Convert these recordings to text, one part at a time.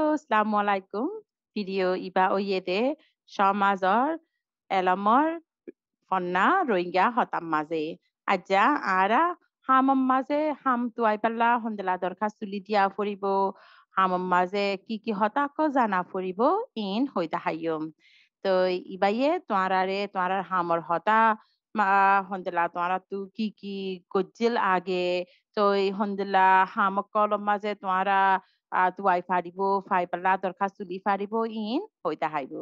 আসসালামু আলাইকুম প্রিয় ইবা ওয়েদে সমাজর এলামর ফন্না Rohingya hotam maze. Aja ara হামম মাঝে হাম তুয়াই পেলা হন্দেলা দরখাস্তুলি দিয়া ফুরিব হামম মাঝে কি কি হতাক জানা ফুরিব ইন হইতা হাইম তো ইবাইয়ে তোমারারে তোমার হামৰ হতা হন্দেলা তোমারা তু কি কি গজিল আগে তই হন্দেলা হামক কলম মাঝে তোমারা তুয়াই ফারিব ফাই পাল্লা দরখাস্ত তুলি ফারিব ইন হইতা হাইব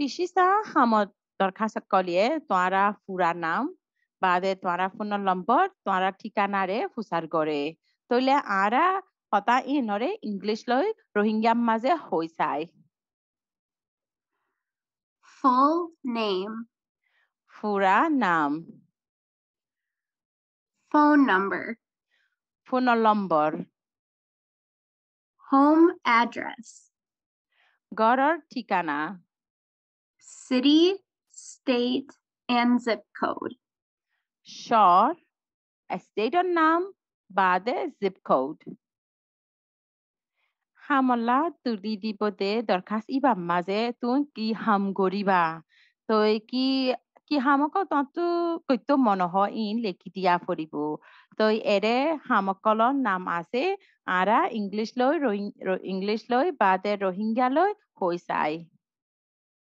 পিসিসা হামত দরখাস্ত কলিয়ে তোয়ারা ফুরা নাম বাদে তোয়ারা ফোন নম্বর তোয়ারা ঠিকানারে ফুসার করে তইলে আরা হতা ইনরে ইংলিশ লৈ রোহিঙ্গাম মাঝে হই চাই Full name, ফুরা নাম phone number, phone number Home address. Gharar Tikana. City, state, and zip code. Shar, state or Nam, the zip code. حمله تو دیدی بوده درخواست iba maze مزه تون کی همگوری با تو কি হামক তন্তু কৈত্য মনহ ইন লেখি দিয়া ফুৰিব তই এৰে হামকলৰ নাম আছে আৰা ইংলিছ লৈ ইংলিছ লৈ বাদে রোহিঙ্গা লৈ হৈ চাই।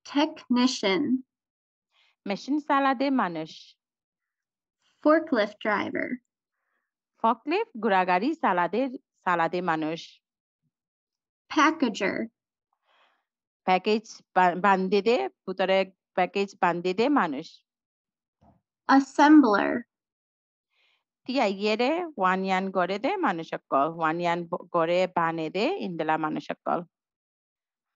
Technician, মেচিন চালাদে মানুষ। Forklift driver, ফকলিফ গুড়াগাড়ি চালাদে চালাদে মানুষ। Packager, প্যাকেজ বান্ধি দে ভিতরে প্যাকেজ বান্ধি দে মানুষ assembler, গড়ে দে মানুষ কল ওয়ান ইয়ান গড়ে বানে দে ইন্দলা মানুষ কল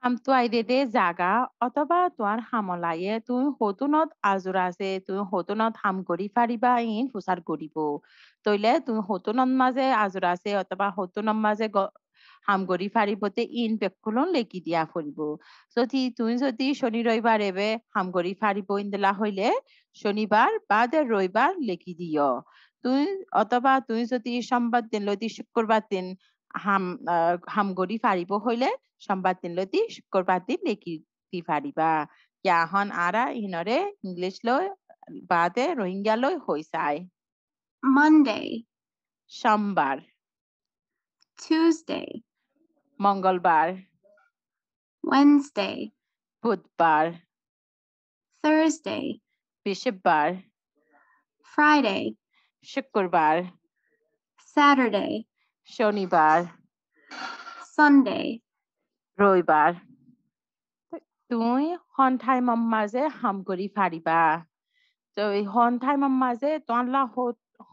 হাম তুয়াই দে দে জাগা অথবা তোয়ার হামলায়ে তুই হতুনত আজুর আছে তুই হতুনত হাম করি ফারিবা ইন ফুসার করিব তইলে তুই হতুনত মাঝে আজুর আছে অথবা হতুনত মাঝে হাম করি ফারিবতে ইন বেকুলন লেখি দিয়া ফুরিব যদি তুই যদি শনি রবিবার এবে হাম করি ফারিব ইন্দলা হইলে শনিবার বাদে রবিবার লেখি দিও তুই অথবা তুই যদি সোমবার দিন লদি শুক্রবার দিন হাম হাম গড়ি ফারিব হইলে সোমবার দিন লদি শুক্রবার দিন লেখি দি ফারিবা ইয়াহন আরা ইনরে ইংলিশ লৈ বাদে রোহিঙ্গা লৈ হৈ চাই Monday, সোমবার Tuesday, মঙ্গলবার Wednesday, বুধবার Thursday, বৃহস্পতিবার Friday, শুক্রবার Saturday, শনিবার Sunday, রবিবার তুই হন টাইমৰ মাজে হাম কৰি ফাৰিবা তই হন টাইমৰ মাজে তোলা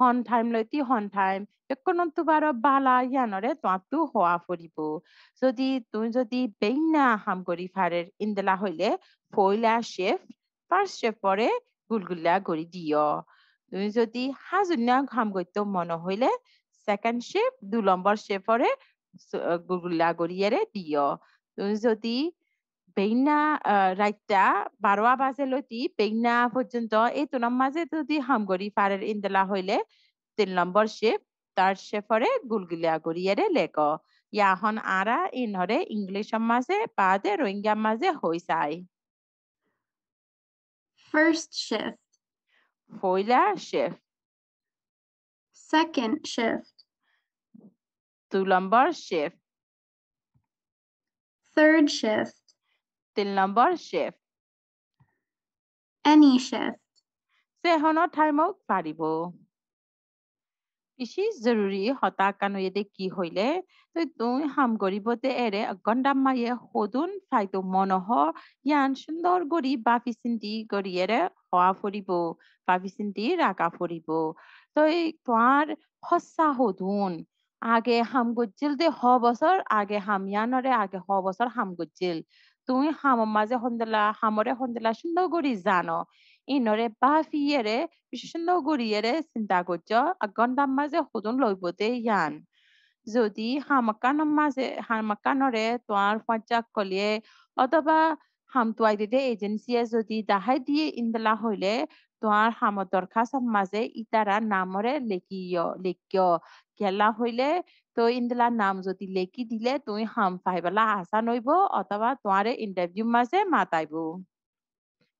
হন টাইম লৈতি হন টাইম একনন্তু বাৰ বালা ইয়ানৰে তোঁতো হোৱা ফুৰিব। যদি তুই যদি বেইনা হাম কৰি ফাৰে ইন্দলা হইলে ফইলা শেফ ফাৰ্ষ্ট শেফৰে গুলগুলা কৰি দিয়। তুই যদি হাজুনীয়া হাম গৈত মন হইলে সেকেন্ড শেফ দু নম্বর শেফরে গুলগুলা গড়িয়ারে দিও তুমি যদি বেইনা রাইতা বারোয়া বাজে লতি বেইনা পর্যন্ত এই তোনার মাঝে যদি হামগড়ি ফারের ইন্দলা হইলে তিন নম্বর শেফ তার শেফরে গুলগুলা গড়িয়ারে লেখ ইয়াহন আরা ইনহরে ইংলিশ মাঝে বাদে রোহিঙ্গা মাঝে হই চাই first shift, ফইলা শেফ second shift, দু নম্বর shift third shift, still number shift. Any shift. Se hono time out paribo. Ishi zaruri hota kano yede ki hoile. To ito ham gori bote ere gonda maye hodun faito monoho yan shundor gori bafisindi gori ere hoa foribo. Bafisindi raka foribo. To ito ar hossa hodun. আগে হাম গুজিল দে হ বছৰ আগে হাম ইয়ানৰে আগে হ বছৰ হাম গুজিল tuin hamo maze hondela hamore hondela shindo guri zano inore bafi yere shindo guri yere sindago jo agonda maze hudun loibode yan zodi hamakano maze hamakano re tuar fancha kolie otoba ham tuai de agency zodi dahai die indela hoile তোমাৰ হামৰ দৰখাস্ত মাঝে ইতাৰা নামৰে লেখিয় লেখিয় গেলা হইলে তো ইন্দলা নাম যদি লেখি দিলে তুমি হাম পাইবেলা আশা নইব অথবা তোমারে ইন্টারভিউ মাঝে মাতাইব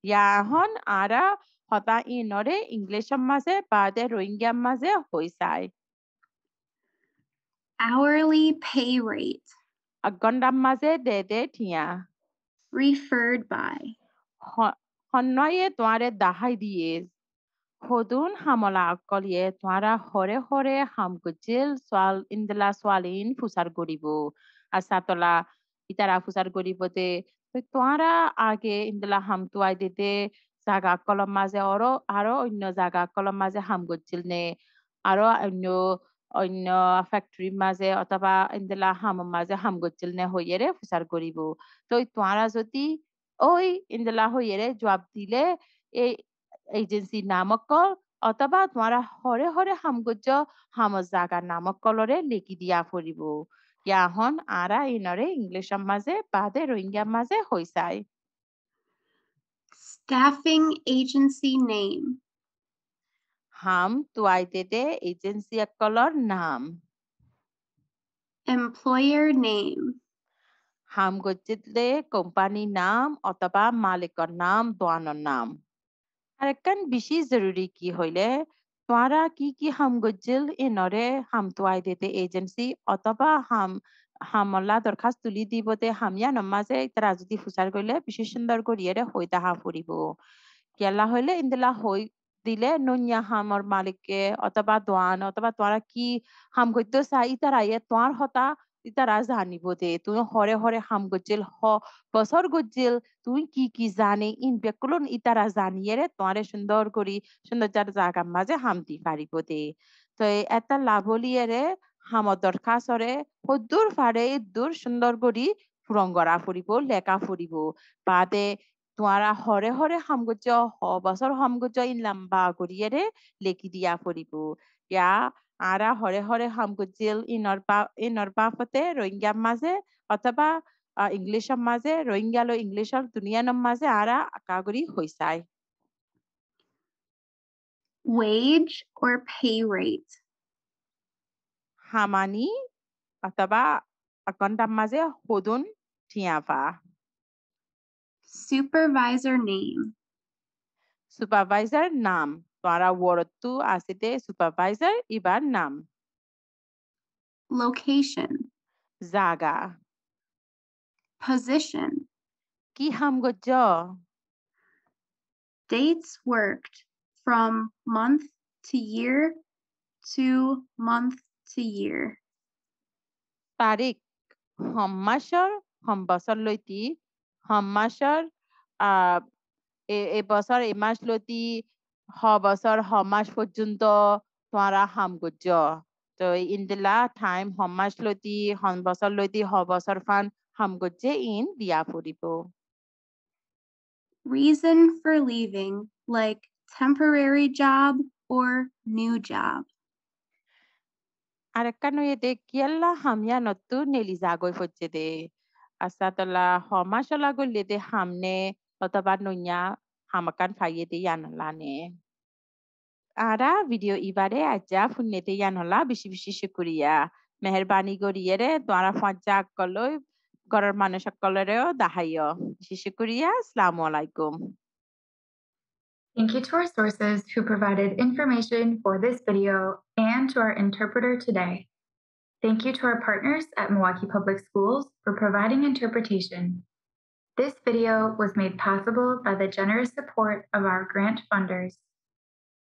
ইয়াহন আরা হতা ইনরে ইংলিশের মাঝে বাদে রোহিঙ্গা মাঝে হৈ যায় hourly pay rate, আগন্ডার মাঝে দে দে ঠিয়া referred by, সন্নয়ে তোমাৰে দাহাই দিয়ে। সদুন হামলা অকলিয়ে তোমাৰা হৰে হৰে হাম হামগুজিল ছোৱাল ইন্দলা ছোৱালীন ফুচাৰ কৰিব। আচা তলা ইতাৰা ফুচাৰ কৰিব দে। তোমাৰা আগে ইন্দলা হাম তোৱাই দে দে। জাগা কলম মাজে আৰু আৰু অন্য জাগা কলম মাজে হাম গজিল নে। আৰু অন্য অন্য ফেক্টৰী মাজে অথবা ইন্দলা হাম মাজে হাম গজিল নে হৈয়েৰে ফুচাৰ কৰিব। তই তোমাৰা যদি ওই ইন্দলা হইয়েরে জবাব দিলে এই এজেন্সি নামকল অথবা তোমারা হরে হরে হামগুজ্জ হাম জাগা নামকলরে লিখি দিয়া ফুরিব ইয়াহন আরা ইনরে ইংলিশের মাঝে বাদে রোহিঙ্গা মাঝে হইসায় staffing agency name, হাম তুয়াইতে এজেন্সি একলর নাম employer name, হাম গজ্জিতলে কোম্পানি নাম অথবা মালিকর নাম দোয়ানোর নাম আরেকখান বেশি জরুরি কি হইলে তোমরা কি কি হাম গজ্জিল ইনরে হাম তুয়াই দিতে এজেন্সি অথবা হাম হামলা দরখাস্ত তুলি দিবতে হামিয়া নমাজে তারা যদি ফুসার করলে বেশি সুন্দর করিয়ে হই তাহা ফুরিব কেলা হইলে ইন্দলা হই দিলে ননিয়া হামর মালিককে অথবা দোয়ান অথবা তোরা কি হাম করতে চাই তারা ইয়ে তোমার হতা ইতারা জানিব দে তুমি হরে হরে হাম গজ্জিল হ বছর গজ্জিল তুই কি কি জানে, ইন বেকুলন ইতারা জানিয়ে তোমারে সুন্দর করি সুন্দর যার জায়গার মাঝে হামতি পারিব দে তো এটা লাভলিয়ে রে হামর দরখাস্তরে সদ্দূর ফারে দূর সুন্দর করি করা ফুরিব লেখা ফুরিব বাদে তোমারা হরে হরে হামগুজ হ বছর হামগুজ ইন লম্বা করিয়ে রে লেখি দিয়া ফুরিব ইয়া আরা হরে হরে হামগুজিল ইনর বা ইনর বাফতে রোহিঙ্গার মাঝে অথবা ইংলিশের মাঝে রোহিঙ্গা লো ইংলিশের দুনিয়ার মাঝে আরা আকাগরি wage or pay rate, Hamani অথবা আকন্ডার মাঝে হদুন ঠিয়াফা supervisor name, সুপারভাইজার নাম তোরা ওয়ার্ডটো আসিতে সুপারভাইজার ইবার নাম location, জাগা position, কি হামগজ্জ dates worked from month to year to month to year, তাৰিখ সমাসৰ সম্বছৰ লৈতি সমাসৰ আহ এই বছর এই মাস লতি হ বছর হ মাস পর্যন্ত তোমরা হাম গুজ্জ তো ইন্দিলা টাইম সমাস লতি হন বছর লতি হ বছর ফান হাম গুজ্জে ইন দিয়া ফুরিব reason for leaving, like temporary job or new job, arekano yete kiella hamya nottu neli zagoi fojjede asatala homashala gollede hamne অথবা nunya hamakan fayede yanalane ara video ibare aja funnete yanala বেশি বেশি শুক্রিয়া মেহরবানি করিয়ে তোমরা ফঞ্চাক কলই ঘরের মানুষ সকলেরও দাহাইয় বেশি শুক্রিয়া আসসালামু আলাইকুম Thank you to our sources who provided information for this video and to our interpreter today. Thank you to our partners at Milwaukee Public Schools for providing interpretation. This video was made possible by the generous support of our grant funders.